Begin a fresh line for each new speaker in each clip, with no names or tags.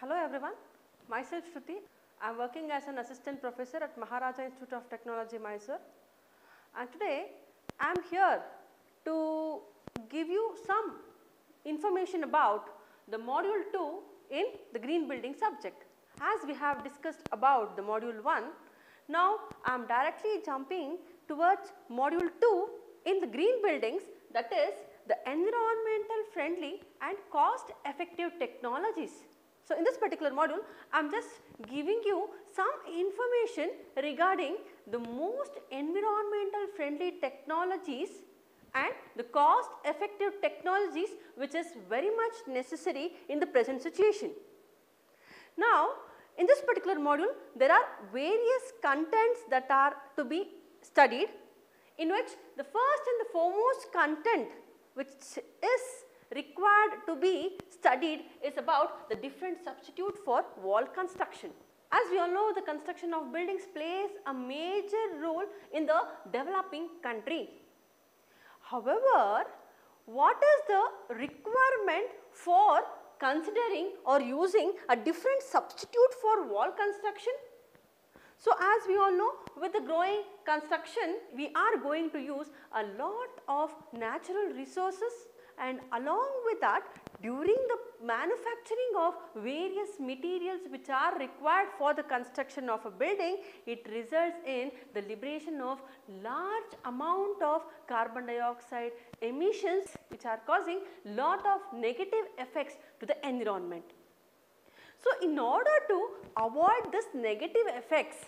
Hello everyone, myself Shruti. I am working as an assistant professor at Maharaja Institute of Technology, Mysore. And today I am here to give you some information about the module 2 in the green building subject. As we have discussed about the module 1, now I am directly jumping towards module 2 in the green buildings that is the environmental friendly and cost effective technologies. So, in this particular module, I am just giving you some information regarding the most environmental friendly technologies and the cost effective technologies which is very much necessary in the present situation. Now, in this particular module, there are various contents that are to be studied in which the first and the foremost content which is required to be studied is about the different substitute for wall construction. As we all know the construction of buildings plays a major role in the developing country. However, what is the requirement for considering or using a different substitute for wall construction? So, as we all know with the growing construction we are going to use a lot of natural resources and along with that during the manufacturing of various materials which are required for the construction of a building it results in the liberation of large amount of carbon dioxide emissions which are causing lot of negative effects to the environment. So, in order to avoid this negative effects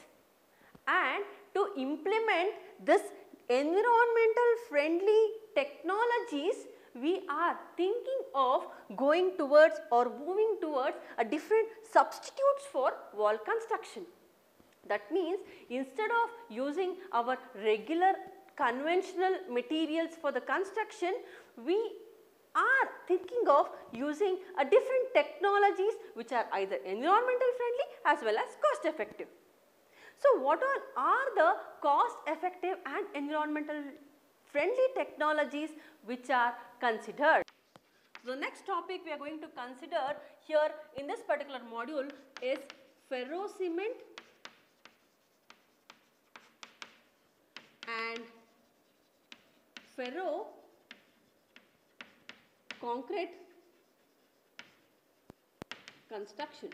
and to implement this environmental friendly technologies we are thinking of going towards or moving towards a different substitutes for wall construction. That means instead of using our regular conventional materials for the construction, we are thinking of using a different technologies which are either environmental friendly as well as cost effective. So, what all are the cost effective and environmental friendly technologies which are considered. The next topic we are going to consider here in this particular module is ferro cement and ferro concrete construction.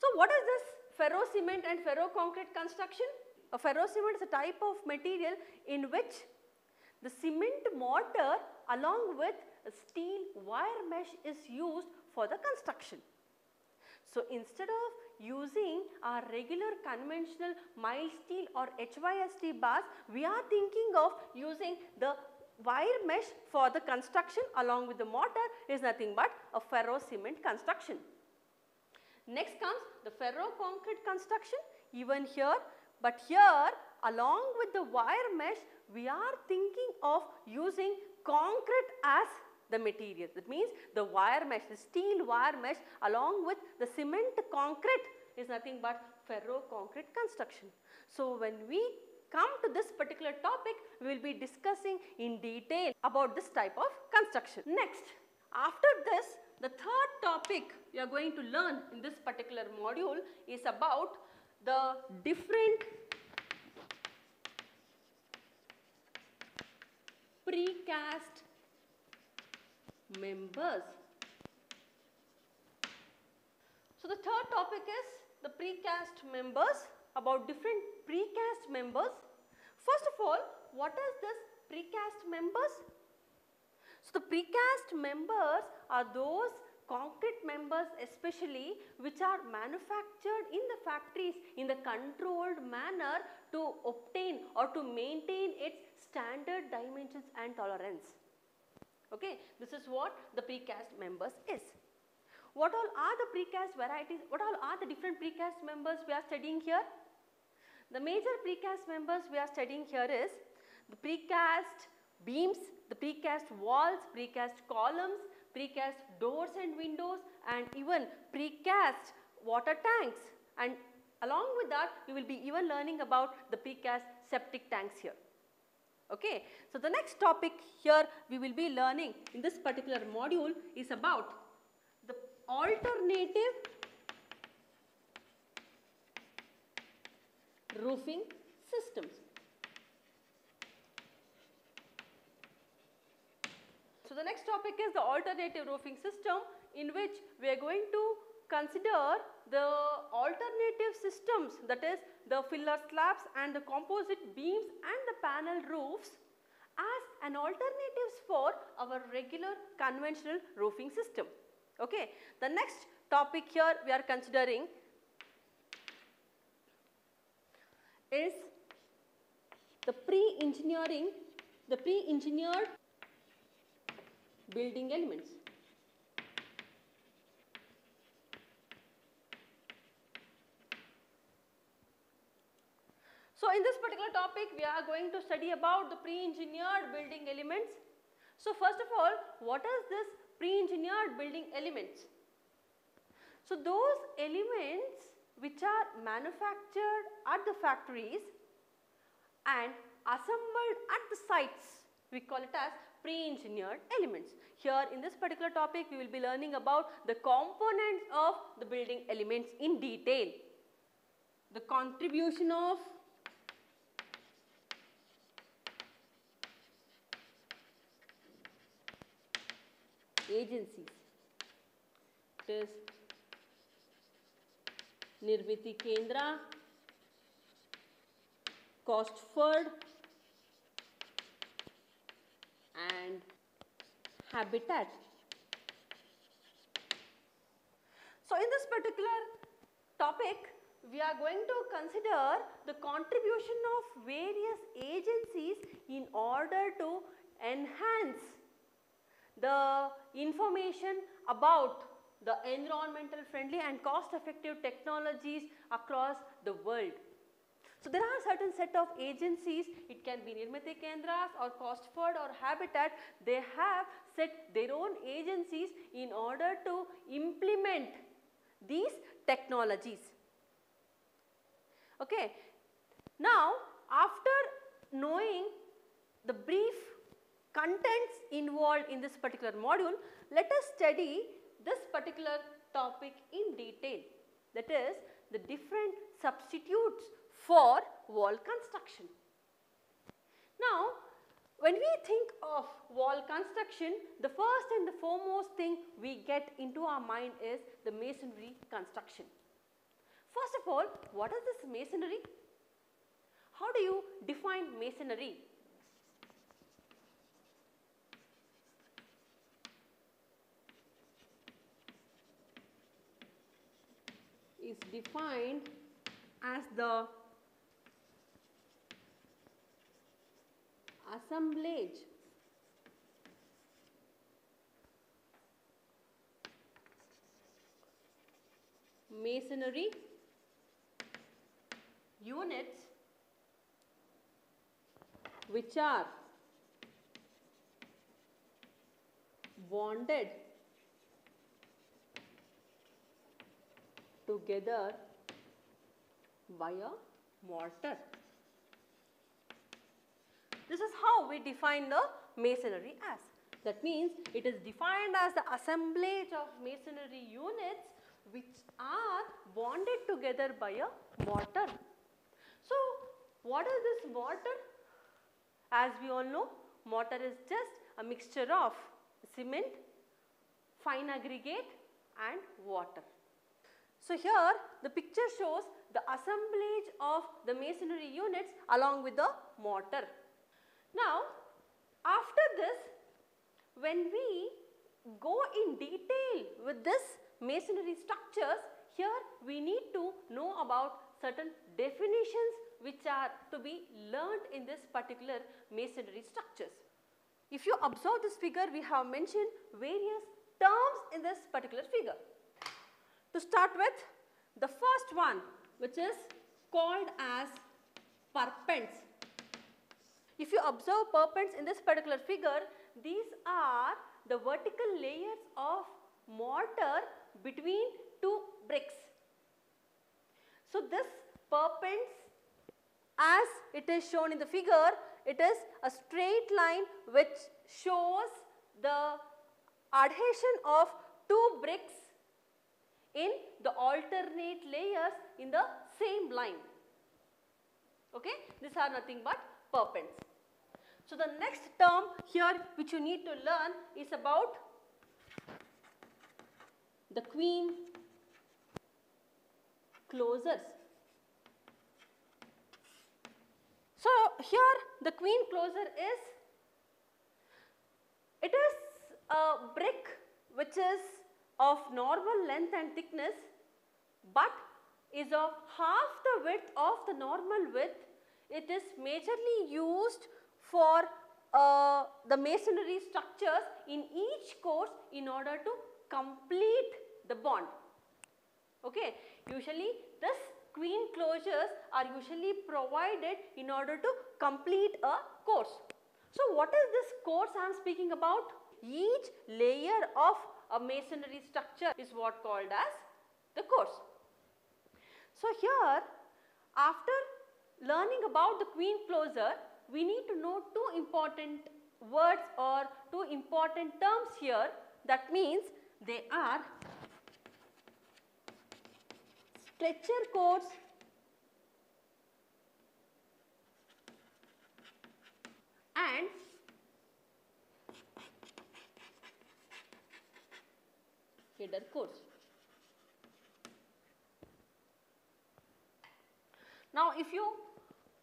So, what is this ferro cement and ferro concrete construction? A ferro cement is a type of material in which the cement mortar along with a steel wire mesh is used for the construction. So, instead of using our regular conventional mild steel or HYSD bars, we are thinking of using the wire mesh for the construction along with the mortar is nothing but a ferro cement construction. Next comes the ferro concrete construction even here but here along with the wire mesh we are thinking of using concrete as the material. That means the wire mesh, the steel wire mesh along with the cement concrete is nothing but ferro concrete construction. So, when we come to this particular topic, we will be discussing in detail about this type of construction. Next, after this, the third topic we are going to learn in this particular module is about the different precast members. So, the third topic is the precast members about different precast members. First of all, what is this precast members? So, the precast members are those concrete members especially which are manufactured in the factories in the controlled manner to obtain or to maintain its standard dimensions and tolerance. Okay, this is what the precast members is. What all are the precast varieties? What all are the different precast members we are studying here? The major precast members we are studying here is the precast beams, the precast walls, precast columns, precast doors and windows and even precast water tanks and along with that you will be even learning about the precast septic tanks here. Okay. So, the next topic here we will be learning in this particular module is about the alternative roofing systems. So, the next topic is the alternative roofing system in which we are going to consider the alternative systems that is the filler slabs and the composite beams and the panel roofs as an alternatives for our regular conventional roofing system. Okay. The next topic here we are considering is the pre-engineering, the pre-engineered building elements. So, in this particular topic we are going to study about the pre-engineered building elements. So, first of all what is this pre-engineered building elements? So, those elements which are manufactured at the factories and assembled at the sites we call it as pre-engineered elements. Here in this particular topic we will be learning about the components of the building elements in detail. The contribution of agencies. It is Nirmiti Kendra, Costford and Habitat. So, in this particular topic, we are going to consider the contribution of various agencies in order to enhance the information about the environmental friendly and cost effective technologies across the world. So, there are certain set of agencies, it can be Nirmiti Kendras or Costford or Habitat, they have set their own agencies in order to implement these technologies. Okay. Now, after knowing the brief contents involved in this particular module, let us study this particular topic in detail that is the different substitutes for wall construction. Now, when we think of wall construction, the first and the foremost thing we get into our mind is the masonry construction. First of all, what is this masonry? How do you define masonry? is defined as the assemblage masonry. Units which are bonded. Together. By a mortar. This is how we define the masonry as. That means it is defined as the assemblage of masonry units which are bonded together by a mortar. So, what is this mortar? As we all know, mortar is just a mixture of cement, fine aggregate and water. So, here the picture shows the assemblage of the masonry units along with the mortar. Now, after this when we go in detail with this masonry structures, here we need to know about certain definitions which are to be learned in this particular masonry structures. If you observe this figure, we have mentioned various terms in this particular figure. To start with, the first one which is called as perpends. If you observe perpends in this particular figure, these are the vertical layers of mortar between two bricks. So, this perpends as it is shown in the figure, it is a straight line which shows the adhesion of two bricks in the alternate layers in the same line. Okay, these are nothing but perpends. So the next term here which you need to learn is about the queen closures. So here the queen closer is, it is a brick which is of normal length and thickness but is of half the width of the normal width. It is majorly used for uh, the masonry structures in each course in order to complete the bond. Okay. Usually this queen closures are usually provided in order to complete a course. So what is this course I am speaking about? Each layer of a masonry structure is what called as the course. So here after learning about the queen closure, we need to know two important words or two important terms here that means they are stretcher course and header course. Now if you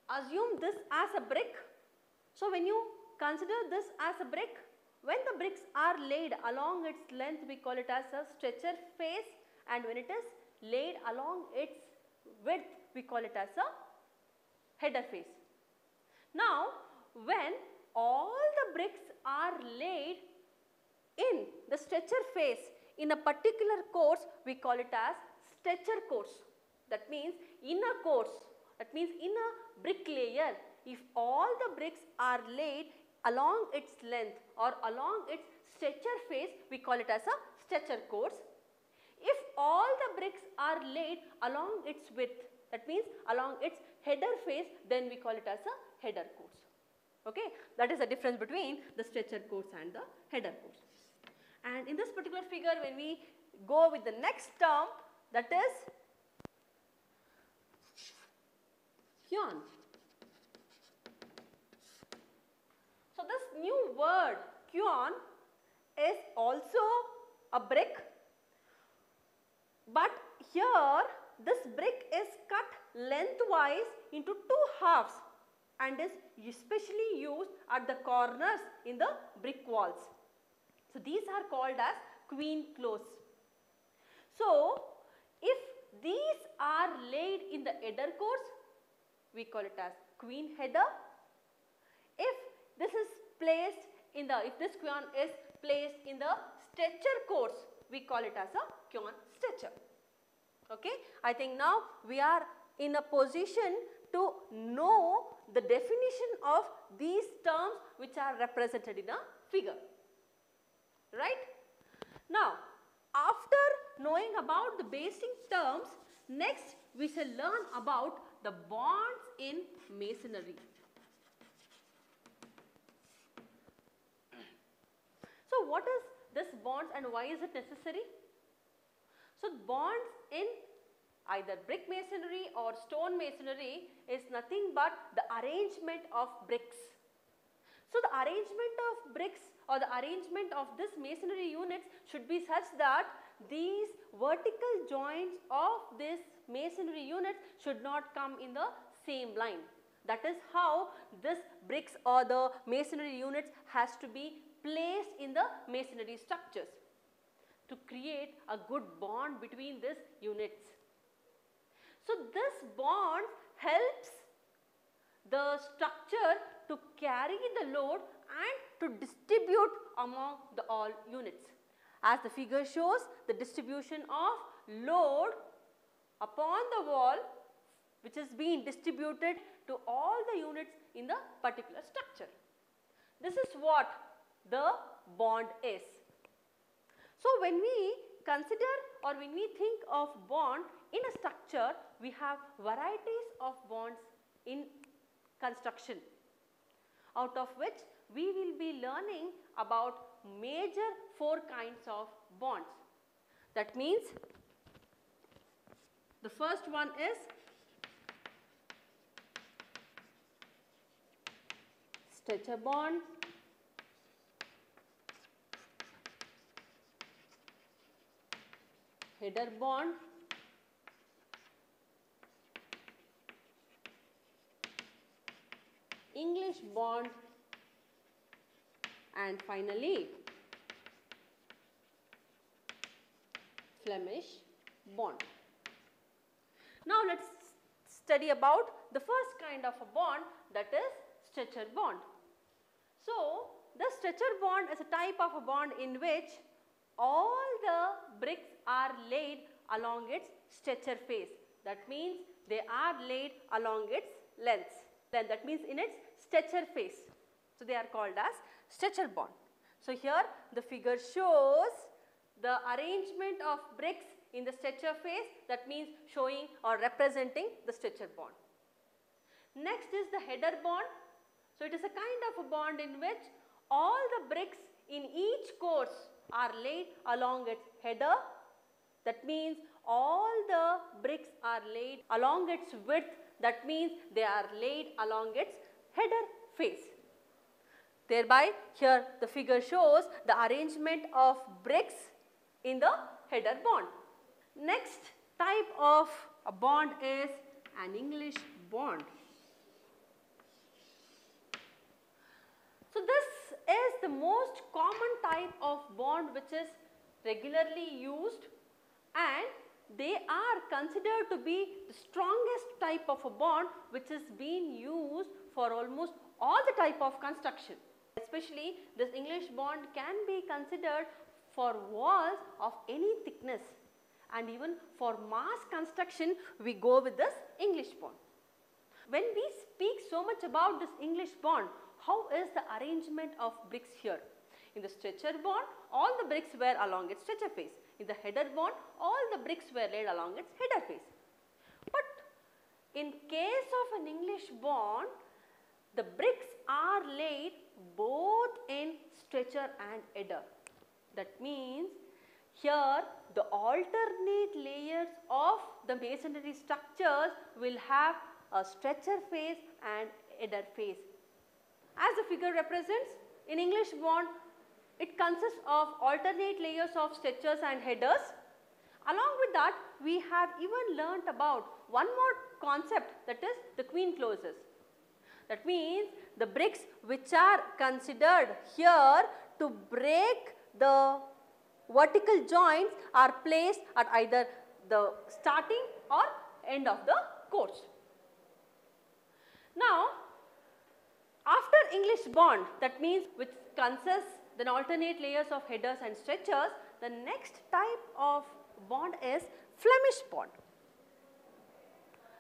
assume this as a brick, so when you consider this as a brick, when the bricks are laid along its length we call it as a stretcher face and when it is laid along its width we call it as a header face. Now when all the bricks are laid in the stretcher face in a particular course we call it as stretcher course. That means in a course that means in a brick layer if all the bricks are laid along its length or along its stretcher face we call it as a stretcher course. If all the bricks are laid along its width that means along its header face then we call it as a header course. Okay? That is the difference between the stretcher course and the header course. And in this particular figure when we go with the next term that is quoin. So this new word quoin is also a brick but here this brick is cut lengthwise into two halves and is especially used at the corners in the brick walls. So these are called as queen close. So if these are laid in the header course we call it as queen header. If this is placed in the, if this quoin is placed in the stretcher course, we call it as a quoin stretcher. Okay. I think now we are in a position to know the definition of these terms which are represented in a figure. Right. Now, after knowing about the basic terms, next we shall learn about the bonds in masonry. So, what is this bonds and why is it necessary? So, bonds in either brick masonry or stone masonry is nothing but the arrangement of bricks. So, the arrangement of bricks or the arrangement of this masonry units should be such that these vertical joints of this masonry units should not come in the same line. That is how this bricks or the masonry units has to be placed in the masonry structures to create a good bond between these units. So, this bond helps the structure to carry the load and to distribute among the all units. As the figure shows the distribution of load upon the wall which is being distributed to all the units in the particular structure. This is what the bond is. So, when we consider or when we think of bond in a structure, we have varieties of bonds in construction out of which we will be learning about major four kinds of bonds. That means The first one is stretcher bond. Header bond. English bond and finally Flemish bond. Now let us study about the first kind of a bond that is stretcher bond. So the stretcher bond is a type of a bond in which all the bricks are laid along its stretcher face. That means they are laid along its length. Then that means in its stretcher face. So they are called as stretcher bond. So here the figure shows the arrangement of bricks in the stretcher face that means showing or representing the stretcher bond. Next is the header bond. So it is a kind of a bond in which all the bricks in each course are laid along its header. That means all the bricks are laid along its width. That means they are laid along its header face. Thereby here the figure shows the arrangement of bricks in the header bond. Next type of a bond is an English bond. So this is the most common type of bond which is regularly used and they are considered to be the strongest type of a bond which is being used for almost all the type of construction. Especially this English bond can be considered for walls of any thickness and even for mass construction we go with this English bond. When we speak so much about this English bond, how is the arrangement of bricks here? In the stretcher bond, all the bricks were along its stretcher face. In the header bond, all the bricks were laid along its header face. But in case of an English bond, the bricks are laid both in stretcher and header. That means here the alternate layers of the masonry structures will have a stretcher face and header face. As the figure represents, in English bond, it consists of alternate layers of stretchers and headers. Along with that, we have even learnt about one more concept that is the queen closes. That means the bricks which are considered here to break the vertical joints are placed at either the starting or end of the course. Now, after English bond that means which consists then alternate layers of headers and stretchers, the next type of bond is Flemish bond.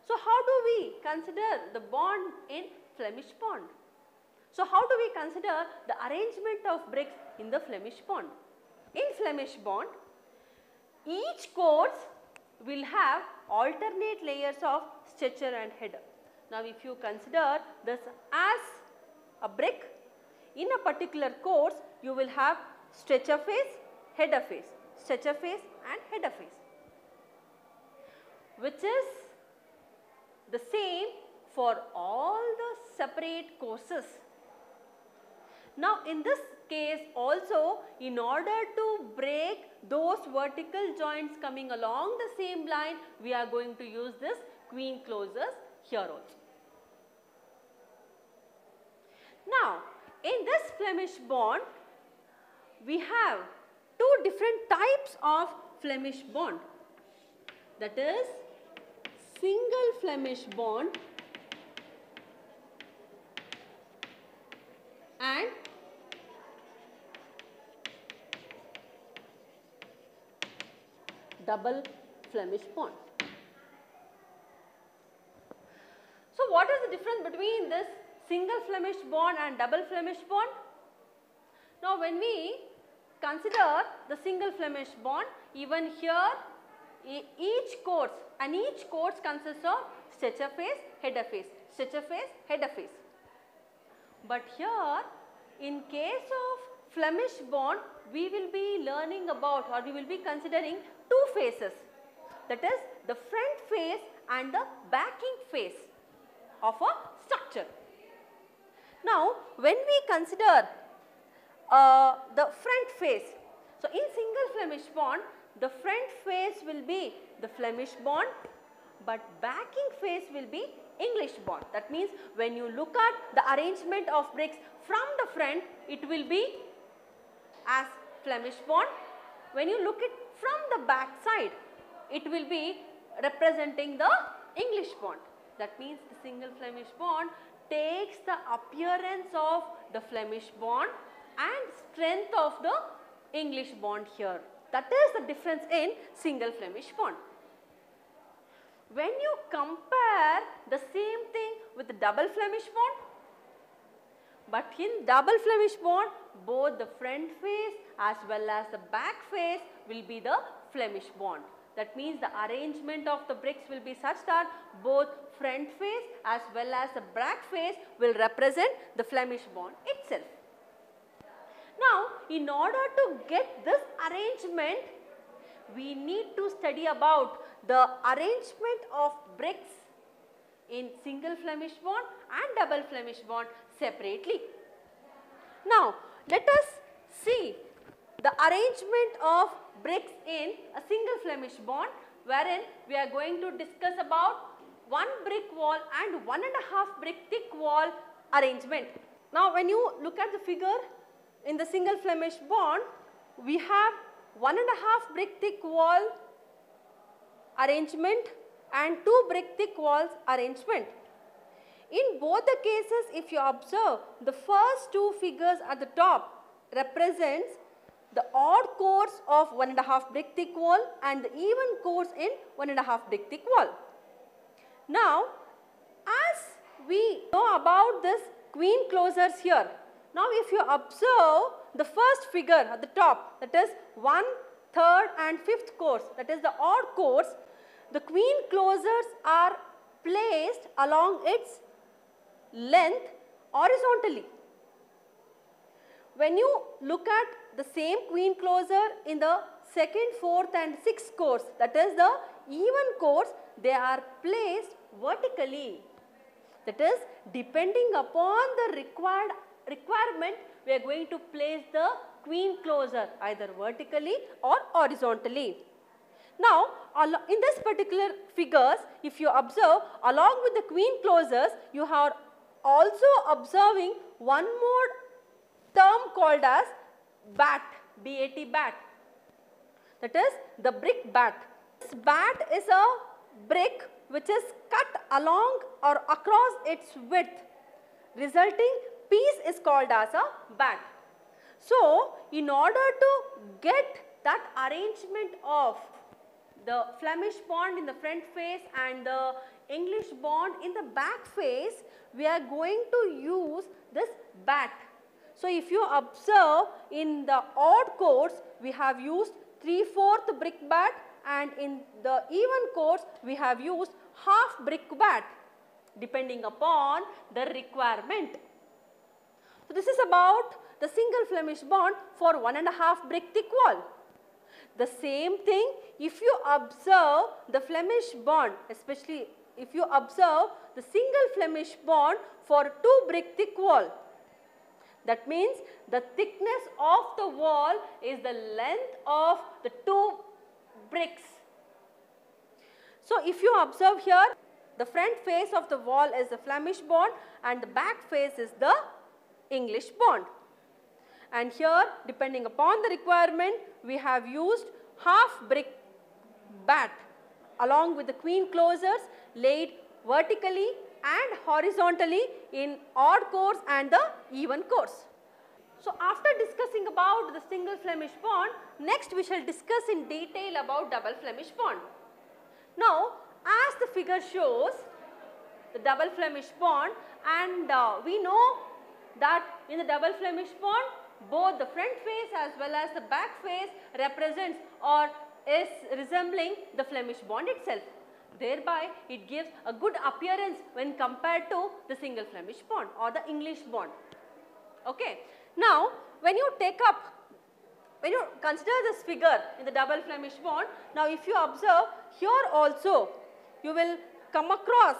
So, how do we consider the bond in Flemish bond? So, how do we consider the arrangement of bricks in the Flemish bond? In Flemish bond, each course will have alternate layers of stretcher and header. Now, if you consider this as a brick, in a particular course, you will have stretcher face, header face, stretcher face and header face, which is the same for all the separate courses. Now, in this case also in order to break those vertical joints coming along the same line we are going to use this queen closes here also. Now, in this Flemish bond, we have two different types of Flemish bond that is single Flemish bond double Flemish bond. So, what is the difference between this single Flemish bond and double Flemish bond? Now, when we consider the single Flemish bond, even here each course and each course consists of stretcher face, header face, stretcher face, header face. But here in case of Flemish bond, we will be learning about or we will be considering two faces that is the front face and the backing face of a structure. Now, when we consider uh, the front face, so in single Flemish bond, the front face will be the Flemish bond, but backing face will be English bond. That means when you look at the arrangement of bricks from the front, it will be as Flemish bond. When you look it from the back side, it will be representing the English bond. That means the single Flemish bond takes the appearance of the Flemish bond and strength of the English bond here. That is the difference in single Flemish bond. When you compare the same thing with the double Flemish bond, but in double Flemish bond, both the front face as well as the back face will be the Flemish bond. That means the arrangement of the bricks will be such that both front face as well as the back face will represent the Flemish bond itself. Now, in order to get this arrangement, we need to study about the arrangement of bricks in single Flemish bond and double Flemish bond separately. Now, let us see the arrangement of bricks in a single Flemish bond wherein we are going to discuss about one brick wall and one and a half brick thick wall arrangement. Now, when you look at the figure in the single Flemish bond, we have one and a half brick thick wall arrangement and two brick thick walls arrangement. In both the cases, if you observe, the first two figures at the top represents the odd cores of one and a half brick thick wall and the even cores in one and a half brick thick wall. Now, as we know about this queen closures here, now if you observe the first figure at the top that is 1, 3rd and 5th cores that is the odd cores, the queen closures are placed along its length horizontally. When you look at the same queen closure in the second, fourth and sixth course that is the even course they are placed vertically. That is depending upon the required requirement we are going to place the queen closure either vertically or horizontally. Now, in this particular figures, if you observe along with the queen closures, you are also observing one more term called as bat, BAT bat. That is the brick bat. This bat is a brick which is cut along or across its width. Resulting piece is called as a bat. So, in order to get that arrangement of the Flemish bond in the front face and the English bond in the back face, we are going to use this bat. So, if you observe in the odd cores, we have used 3 4th brick bat and in the even cores, we have used half brick bat depending upon the requirement. So, this is about the single Flemish bond for one and a half brick thick wall. The same thing if you observe the Flemish bond especially if you observe the single Flemish bond for two brick thick wall. That means the thickness of the wall is the length of the two bricks. So, if you observe here the front face of the wall is the Flemish bond and the back face is the English bond. And here depending upon the requirement we have used half brick bat along with the queen closures laid vertically and horizontally in odd cores and the even cores. So, after discussing about the single Flemish bond, next we shall discuss in detail about double Flemish bond. Now, as the figure shows the double Flemish bond and uh, we know that in the double Flemish bond both the front face as well as the back face represents or is resembling the Flemish bond itself. Thereby it gives a good appearance when compared to the single Flemish bond or the English bond. Okay. Now when you take up when you consider this figure in the double Flemish bond, now if you observe here also you will come across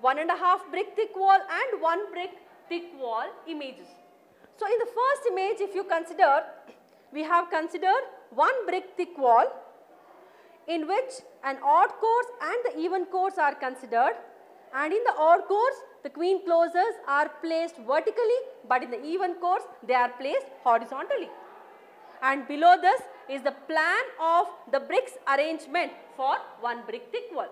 one and a half brick thick wall and one brick thick wall images. So in the first image if you consider, we have considered one brick thick wall in which an odd course and the even course are considered and in the odd course the queen closures are placed vertically but in the even course they are placed horizontally. And below this is the plan of the bricks arrangement for one brick thick wall.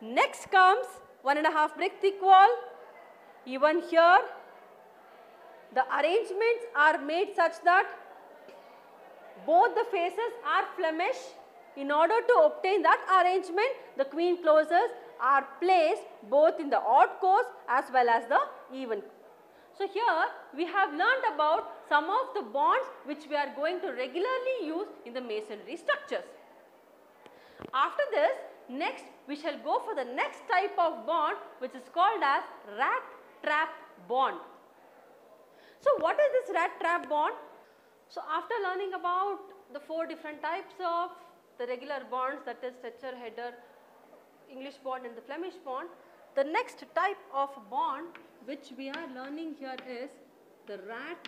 Next comes one and a half brick thick wall. Even here the arrangements are made such that both the faces are Flemish. In order to obtain that arrangement, the queen closures are placed both in the odd course as well as the even. So here we have learned about some of the bonds which we are going to regularly use in the masonry structures. After this, next we shall go for the next type of bond which is called as rat trap bond. So what is this rat trap bond? So after learning about the four different types of the regular bonds that is stretcher, header, English bond and the Flemish bond, the next type of bond which we are learning here is the rat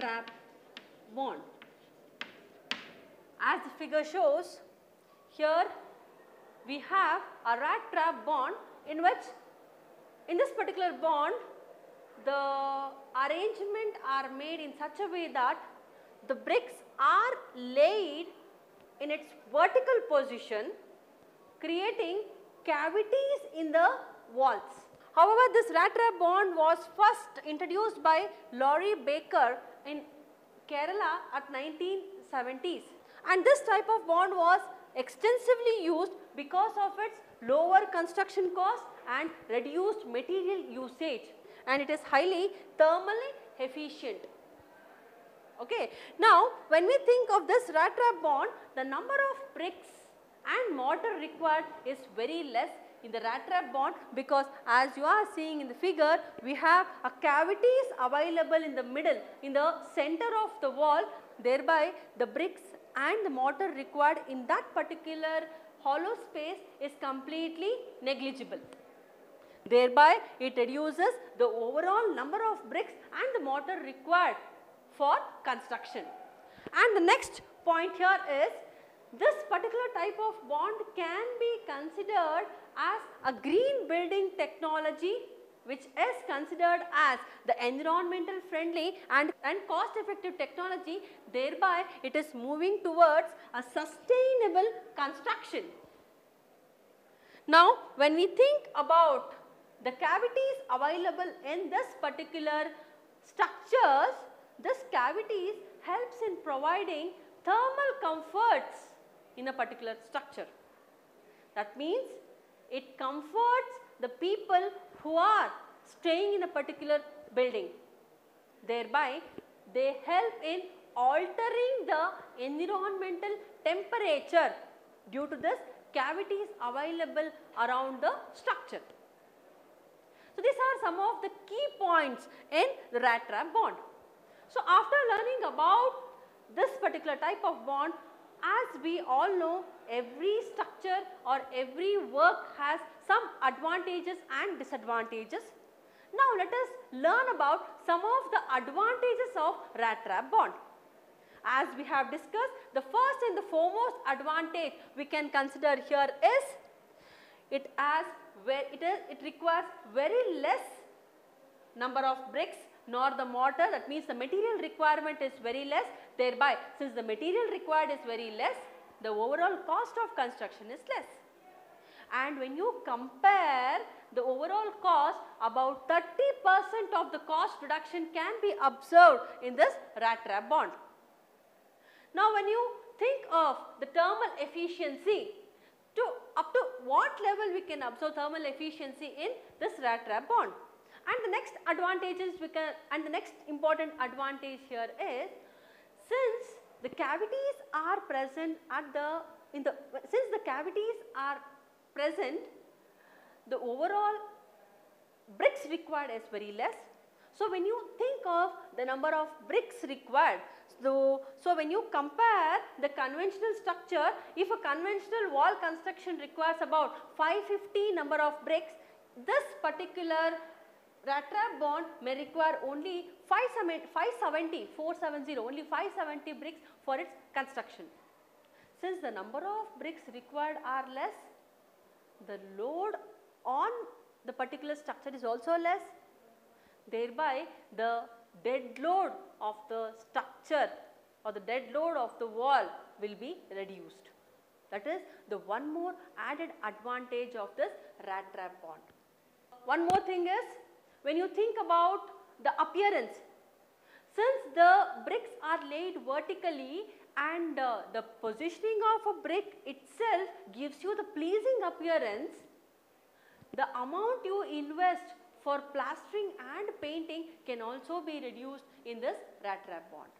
trap bond. As the figure shows, here we have a rat trap bond in which in this particular bond the arrangement are made in such a way that the bricks are laid in its vertical position creating cavities in the walls. However, this rat trap bond was first introduced by Laurie Baker in Kerala at 1970s and this type of bond was extensively used because of its lower construction cost and reduced material usage and it is highly thermally efficient. Okay. Now, when we think of this rat trap bond, the number of bricks and mortar required is very less in the rat trap bond because as you are seeing in the figure, we have a cavities available in the middle, in the center of the wall, thereby the bricks and the mortar required in that particular hollow space is completely negligible. Thereby, it reduces the overall number of bricks and the mortar required for construction. And the next point here is this particular type of bond can be considered as a green building technology which is considered as the environmental friendly and, and cost effective technology thereby it is moving towards a sustainable construction. Now when we think about the cavities available in this particular structures, this cavities helps in providing thermal comforts in a particular structure. That means it comforts the people who are staying in a particular building. Thereby, they help in altering the environmental temperature due to this cavities available around the structure. So, these are some of the key points in the rat trap bond. So, after learning about this particular type of bond, as we all know every structure or every work has some advantages and disadvantages. Now, let us learn about some of the advantages of rat trap bond. As we have discussed, the first and the foremost advantage we can consider here is it has where it is it requires very less number of bricks nor the mortar that means the material requirement is very less thereby since the material required is very less the overall cost of construction is less. And when you compare the overall cost about 30 percent of the cost reduction can be observed in this rat trap bond. Now when you think of the thermal efficiency to up to what level we can observe thermal efficiency in this rat trap bond. And the next advantages we can and the next important advantage here is since the cavities are present at the in the since the cavities are present the overall bricks required is very less So, when you think of the number of bricks required, so, so when you compare the conventional structure, if a conventional wall construction requires about 550 number of bricks, this particular rat trap bond may require only 570, 470, only 570 bricks for its construction. Since the number of bricks required are less, the load on the particular structure is also less, thereby the dead load of the structure or the dead load of the wall will be reduced. That is the one more added advantage of this rat trap bond. One more thing is when you think about the appearance, since the bricks are laid vertically and uh, the positioning of a brick itself gives you the pleasing appearance, the amount you invest for plastering and painting can also be reduced in this rat trap bond.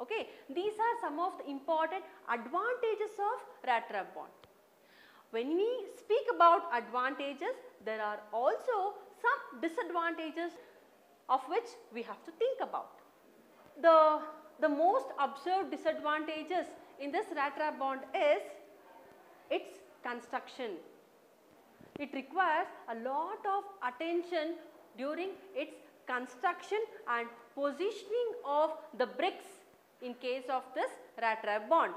Okay. These are some of the important advantages of rat trap bond. When we speak about advantages, there are also some disadvantages of which we have to think about. The, the most observed disadvantages in this rat trap bond is its construction it requires a lot of attention during its construction and positioning of the bricks in case of this rat trap bond.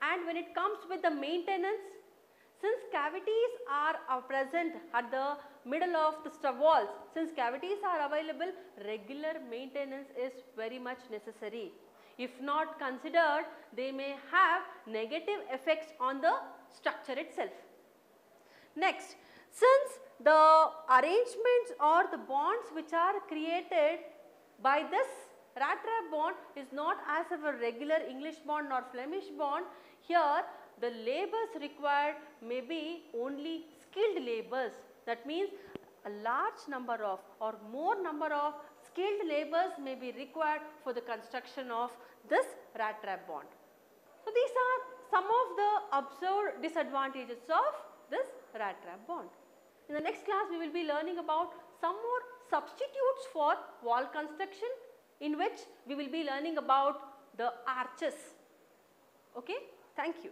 And when it comes with the maintenance, since cavities are present at the middle of the walls, since cavities are available, regular maintenance is very much necessary. If not considered, they may have negative effects on the structure itself. Next, since the arrangements or the bonds which are created by this rat trap bond is not as of a regular English bond or Flemish bond, here the labors required may be only skilled labors. That means a large number of or more number of skilled labors may be required for the construction of this rat trap bond. So, these are some of the observed disadvantages of this rat trap bond. In the next class we will be learning about some more substitutes for wall construction in which we will be learning about the arches. Okay? Thank you.